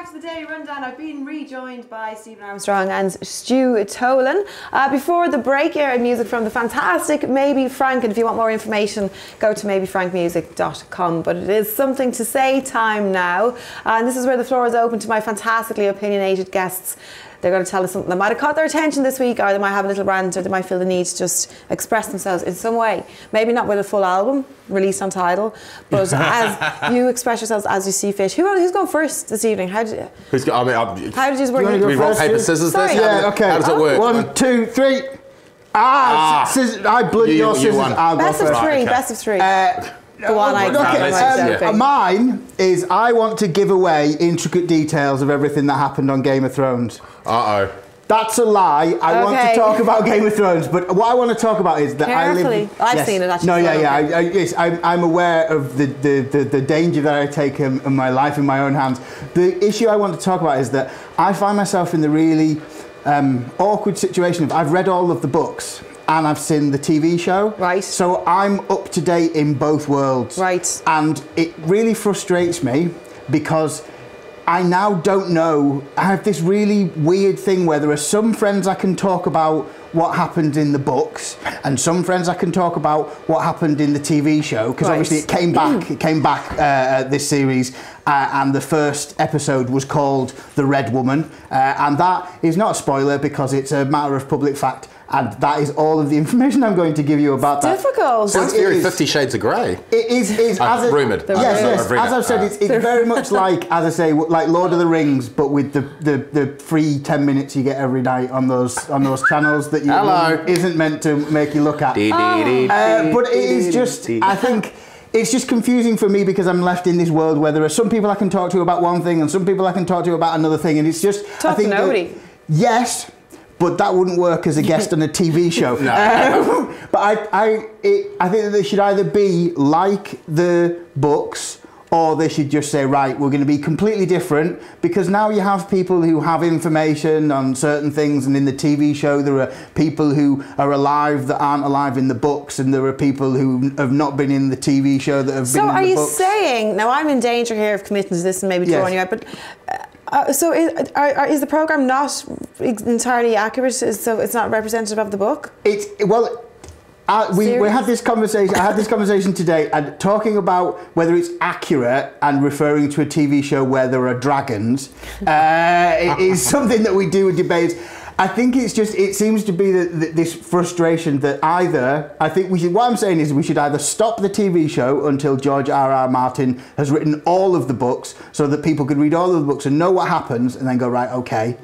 back to the Daily Rundown. I've been rejoined by Stephen Armstrong and Stu Tolan. Uh, before the break, here, music from the fantastic Maybe Frank. And if you want more information, go to maybefrankmusic.com. But it is something to say time now. And this is where the floor is open to my fantastically opinionated guests. They're going to tell us something that might have caught their attention this week, or they might have a little rant, or they might feel the need to just express themselves in some way. Maybe not with a full album released on Tidal, but as you express yourselves as you see fit. Who, who's going first this evening? How did, Who's got, I mean, I'm, how did you work? wanna we rock, paper, scissors Sorry. this? How Yeah, does- okay. How does it work? One, two, three. Ah, Ah. scissors. I blood You- your you scissors. won. I'll go Best of first. three, Right, okay. best of three. Uh, Go on, I okay, exactly let's um. Mine is I want to give away intricate details of everything that happened on Game of Thrones. Uh-oh. That's a lie. I want to talk about Game of Thrones, but what I want to talk about is that I Carefully. live. I've seen it, actually, No, yeah, yeah. I, I, yes, I'm, I'm aware of the, the, the, the danger that I take in, in my life in my own hands. The issue I want to talk about is that I find myself in the really um, awkward situation of I've read all of the books and I've seen the TV show. Right. So I'm up to date in both worlds. Right. And it really frustrates me because I now don't know. I have this really weird thing where there are some friends I can talk about what happened in the books, and some friends I can talk about what happened in the TV show because Right. obviously it came back. it came back uh, this series, uh, and the first episode was called "The Red Woman," uh, and that is not a spoiler because it's a matter of public fact. And that is all of the information I'm going to give you about that. Difficult. Sounds It very is. Fifty Shades of Grey. It is, is Uh, as a, rumoured. Yes, yes. I've As. I've said, Uh, it's, it's very much like, as I say, like Lord of the Rings, but with the, the, the free ten minutes you get every night on those on those channels that you Hello. isn't meant to make you look at. Dee, dee, dee, Uh, but it is dee, dee, just, dee. I think. It's just confusing for me because I'm left in this world where there are some people I can talk to about one thing and some people I can talk to about another thing, and it's just. Talk I think to that- nobody. yes, but that wouldn't work as a guest on a TV show. Um, but I, I, it, I think that they should either be like the books. Or they should just say, right, we're going to be completely different because now you have people who have information on certain things, and in the TV show, there are people who are alive that aren't alive in the books, and there are people who have not been in the TV show that have So been in are you saying now? I'm in danger here of committing to this and maybe Yes. drawing you out, but. Uh, uh, so is, are, are, is the program not entirely accurate? So it's not representative of the book. It's well. Uh, we, we had this conversation. I had this conversation today, and talking about whether it's accurate and referring to a TV show where there are dragons uh, it is something that we do with debates. I think it's just it seems to be that, that this frustration that either I think we should. What I'm saying is we should either stop the TV show until George R. R. Martin has written all of the books, so that people can read all of the books and know what happens, and then go right, okay,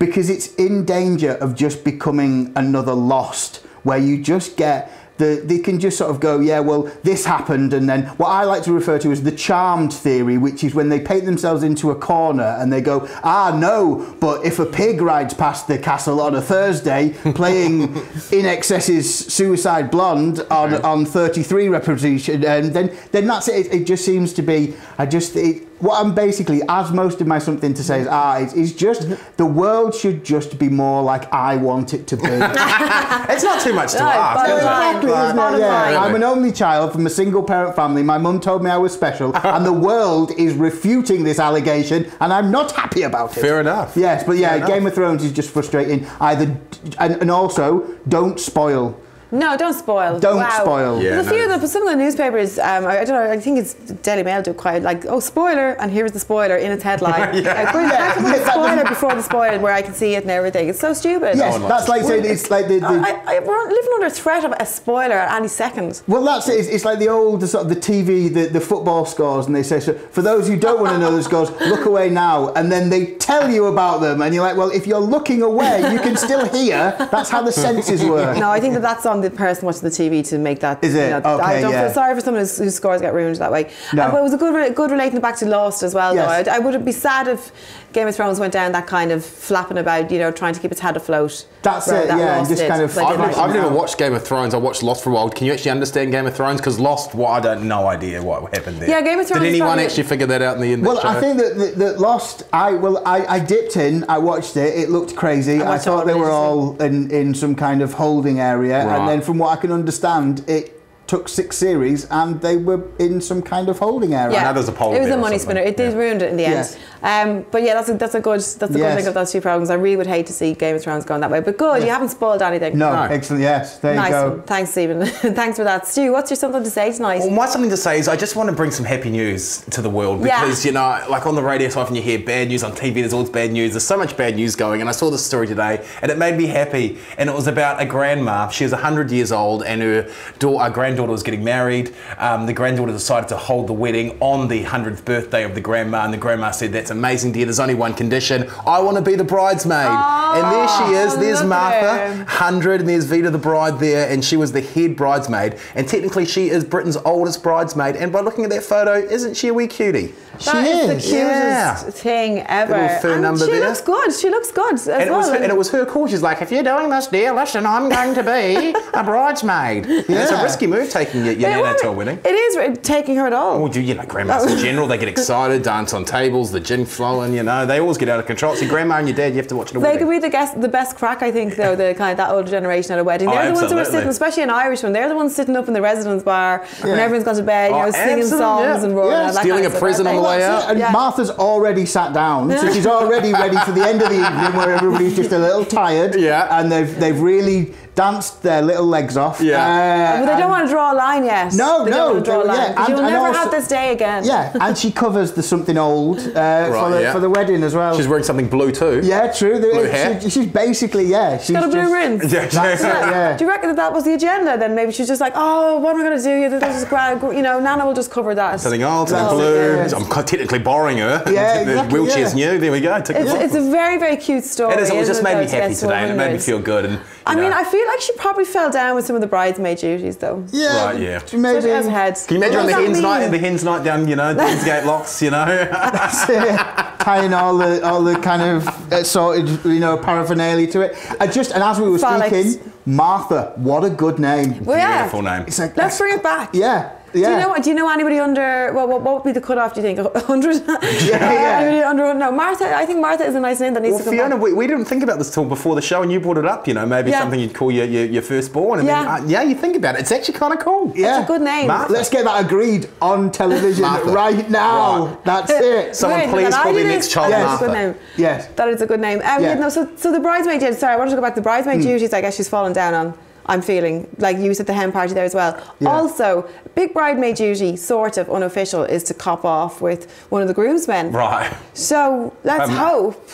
because it's in danger of just becoming another Lost, where you just get the they can just sort of go, yeah, well, this happened, and then what I like to refer to as the charmed theory, which is when they paint themselves into a corner and they go, ah, no, but if a pig rides past the castle on a Thursday playing INXS's Suicide Blonde on on 33 repetition, and then then that's it. It, it just seems to be. I just it, what I'm basically, as most of my something to say is, ah, it's, it's just the world should just be more like I want it to be. It's not too much to No, ask. bottom is it? Exactly, isn't it? Yeah. line. I'm an only child from a single parent family. My mum told me I was special, and the world is refuting this allegation, and I'm not happy about it. Fair enough. Yes, but yeah, Fair enough. Game of Thrones is just frustrating. Either, and, and also, don't spoil. No, don't spoil. Don't wow. spoil. Yeah, There's a few no. of the some of the newspapers. Um, I, I don't know. I think it's Daily Mail do quite like oh spoiler and here's the spoiler in its headline. Yeah. Like, where's Yeah. the spoiler before the spoiler where I can see it and everything? It's so stupid. Yes, one that's like saying it's like the. the I, I, we're living under threat of a spoiler at any second. Well, that's it. It's, it's like the old the sort of the TV, the, the football scores, and they say, so for those who don't want to know the scores, look away now, and then they tell you about them, and you're like, well, if you're looking away, you can still hear. That's how the senses work. No, I think that that's on the person watching the TV to make that. Is it? You know, I don't yeah. feel sorry for someone whose, whose scores get ruined that way. No. Uh, but it was a good, good relating back to Lost as well. Yes. Though I, I would be sad if Game of Thrones went down that kind of flapping about, you know, trying to keep its head afloat. That's Right, it, that yeah, Lost just did, kind of- I've, it never, I've never watched Game of Thrones. I watched Lost for a while. Can you actually understand Game of Thrones? Because Lost, what I don't no idea what happened there. Yeah, Game of Thrones Did anyone probably- actually figure that out in the end? Well, I think that, that, that Lost. I well, I, I dipped in. I watched it. It looked crazy. I I, thought they were all in, in some kind of holding area, Right. and then from what I can understand, it took six series and they were in some kind of holding area. know there's a polar It was a money spinner. It did Yeah. ruined it in the end. Um, but yeah, that's a, that's a good that's a good Yes. thing of those two programs. I really would hate to see Game of Thrones going that way. But good, you haven't spoiled anything. No, No. excellent. Yes, there Nice you go. one. Thanks, Stephen. Thanks for that. Stu, what's your something to say tonight? Well, my something to say is I just want to bring some happy news to the world Yeah. because you know, like on the radio, so often you hear bad news on TV. There's always bad news. There's so much bad news going, and I saw this story today, and it made me happy. And it was about a grandma. She was 100 years old, and her, daughter, her granddaughter was getting married. Um, the granddaughter decided to hold the wedding on the 100th birthday of the grandma, and the grandma said, "That's amazing, dear. There's only one condition. I want to be the bridesmaid." and there she is. There's Martha. at 100 and there's Vita the bride there and she was the head bridesmaid and technically she is Britain's oldest bridesmaid and by looking at that photo isn't she a wee cutie That She is the cutest yeah. thing ever. Little fur and number she there. looks good. She looks good as and it, well. was her, and it was her call she's like if you're doing this dear listen I'm going to be a bridesmaid And it's a risky move taking your, your it nana to a wedding It is taking her at all. Oh, well, do you know, grandmas in general, they get excited, dance on tables, the gin flowing, you know, they always get out of control. See, grandma and your dad, you have to watch it a They wedding. could be the guest, the best crack, I think, though. The kind of that older generation at a wedding. Oh, They're the ones who are absolutely. sitting, especially an Irish one. They're the ones sitting up in the residence bar when everyone's gone to bed, you Oh, know, singing songs yeah. and roaring. Yeah, stealing kind a of stuff, present on the they? way out. And Yeah. Martha's already sat down, so she's already ready for the end of the evening where everybody's just a little tired. Yeah. And they've they've really danced their little legs off. Yeah. Uh, But they don't want to draw a line yet. No, they no, Don't want to draw a line. yeah, 'cause and- you'll and never also- have this day again. Yeah, and she covers the something old uh, Right, for, the, yeah. for the wedding as well. She's wearing something blue too. yeah, true. There- Blue hair? she- she's basically yeah. She's Got a blue just- rinse. Yeah, That's it, yeah. Do you reckon that that was the agenda? Then maybe she's just like, oh, what am I going to do? Yeah, This is grand. You know, Nana will just cover that. Something old, something That's blue. yeah, yeah. I'm technically borrowing her. Yeah, the exactly, wheelchair's yeah. new. There we go. It's, it's a very, very cute story. It is. It isn't just made me happy today, and it made me feel good. And you I mean. I feel like she probably fell down with some of the bridesmaid duties, though. Yeah, Right, yeah. she Maybe. So she has heads. Can you imagine on the does hens that night, mean? the hens night down, you know, Deansgate locks, you know? tying all the all the kind of uh, assorted, you know, paraphernalia to it. I just and as we were Phallics. speaking, Martha, what a good name. Well, yeah. Beautiful name. It's like Let's bring it back. Yeah, Do you yeah. know? Do you know anybody under? Well, what, what would be the cutoff? Do you think hundred? yeah. anybody under? No, Martha. I think Martha is a nice name that needs Well, to come Fiona, back. we, we didn't think about this till before the show, and you brought it up. You know, maybe Yeah. something you'd call your, your, your firstborn, and Yeah. then uh, yeah, you think about it. It's actually kind of cool. Yeah. It's a good name. Martha. Let's get that agreed on television right now. Right. That's it. Someone please call their did next child a Martha. good name. Yes. That is a good name. Um, Yeah. yeah. No, so, so the bridesmaid, yeah, sorry, I want to go back to the bridesmaid Hmm. duties. I guess she's fallen down on. I'm feeling like you said the hen party there as well. Yeah. Also, big bridesmaid duty, sort of unofficial, is to cop off with one of the groomsmen. Right. So let's Um, hope.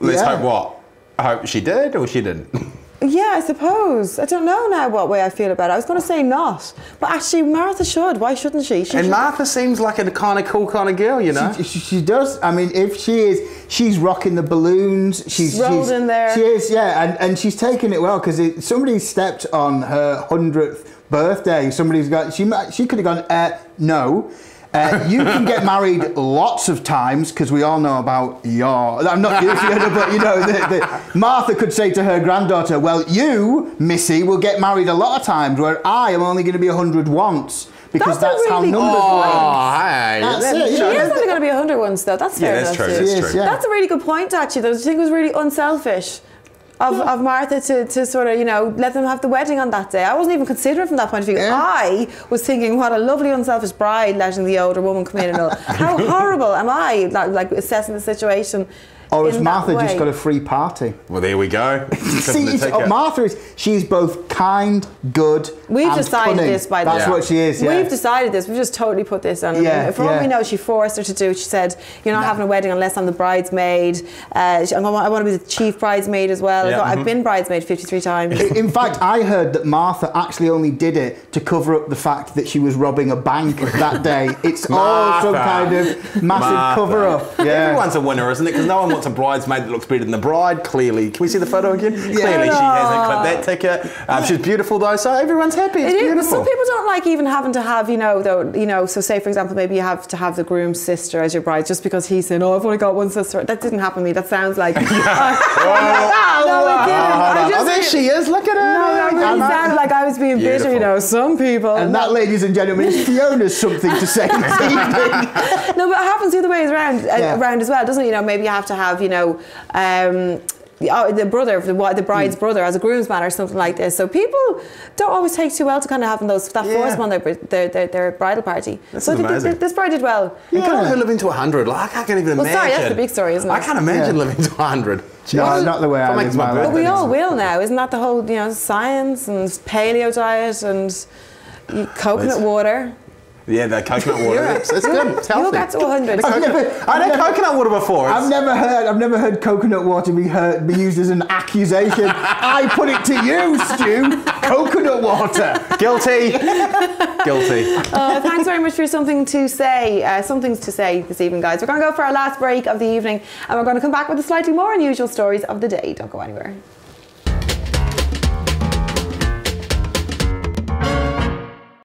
Let's Yeah. hope what? I hope she did or she didn't. Yeah, I suppose. I don't know now what way I feel about it. I was going to say not, but actually Martha should. Why shouldn't she? she and should- Martha seems like a kind of cool kind of girl, you know? She, she, she does. I mean, if she is, she's rocking the balloons. She's Rolled she's, in there. She is, yeah, and, and she's taking it well because somebody stepped on her hundredth birthday. Somebody's got. She might- she could have gone. Uh, no. Uh, you can get married lots of times because we all know about your. I'm not, you, but you know, the, the, Martha could say to her granddaughter, "Well, you, Missy, will get married a lot of times, where I am only going to be hundred once because That's a that's, how really numbers good work." Oh, hey. That's Let it, me yeah. show She is only going to be 100 once, though. That's Yeah, fair that's enough. true. too. She That's is, true. yeah. That's a really good point, actually. Though. I think it was really unselfish of, of Martha to, to sort of, you know, let them have the wedding on that day. I wasn't even considering from that point of view. Yeah. I was thinking, what a lovely unselfish bride letting the older woman come in and all. How horrible am I, like, like assessing the situation? Oh, or has Martha just got a free party? Well, there we go. See, oh, Martha is she's both kind, good. We've and decided cunning. this by the That's Yeah. what she is. Yeah. We've decided this. We've just totally put this on. Yeah, For all yeah. we know, she forced her to do. it. She said, "You're not having a wedding unless I'm the bridesmaid. Uh, she- I want I want to be the chief bridesmaid as well. Yeah, I've mhm. been bridesmaid 53 times." In fact, I heard that Martha actually only did it to cover up the fact that she was robbing a bank that day. It's all some kind of massive Martha. cover up. Yeah. Everyone's a winner, isn't it? Because no one wants a bridesmaid that looks better than the bride. Clearly, can we see the photo again? Clearly, she hasn't clipped that ticket. Um, she's beautiful though, so everyone's happy. It's It is, beautiful. some people don't like even having to have, you know, though, you know. So, say for example, maybe you have to have the groom's sister as your bride, just because he's saying, "Oh, I've only got one sister." That didn't happen to me. That sounds like. no, it didn't. I oh, there she is. Look at her. No, that really sounded like I was being bitter. You know, some people. And that, ladies and gentlemen, is Fiona's something to say this evening. No, but it happens the other way around, uh, Yeah. around as well, doesn't it? You know, maybe you have to have, you know, um, the, oh, the brother, the, the bride's hmm. brother, as a groomsman or something like this. So people don't always take too well to kind of having those that Yeah. foursome on their, their, their, their bridal party. This so is th- th- amazing. this bride did well. And girls who live into 100, like I can't even Well, imagine. sorry, that's the big story, isn't it? I can't imagine Yeah. living to 100. No, Just- not the way if I makes live my my life. But we all will now, isn't that the whole you know science and paleo diet and coconut water? Yeah, the coconut water. You're- It's, it's good. It's You'll healthy. get to 100. I've never, I I've had coconut water before. It's- I've never heard. I've never heard coconut water be heard, be used as an accusation. I put it to you, Stu. Coconut water. Guilty. Guilty. Uh, thanks very much for something to say. Uh, some things to say this evening, guys. We're going to go for our last break of the evening, and we're going to come back with the slightly more unusual stories of the day. Don't go anywhere.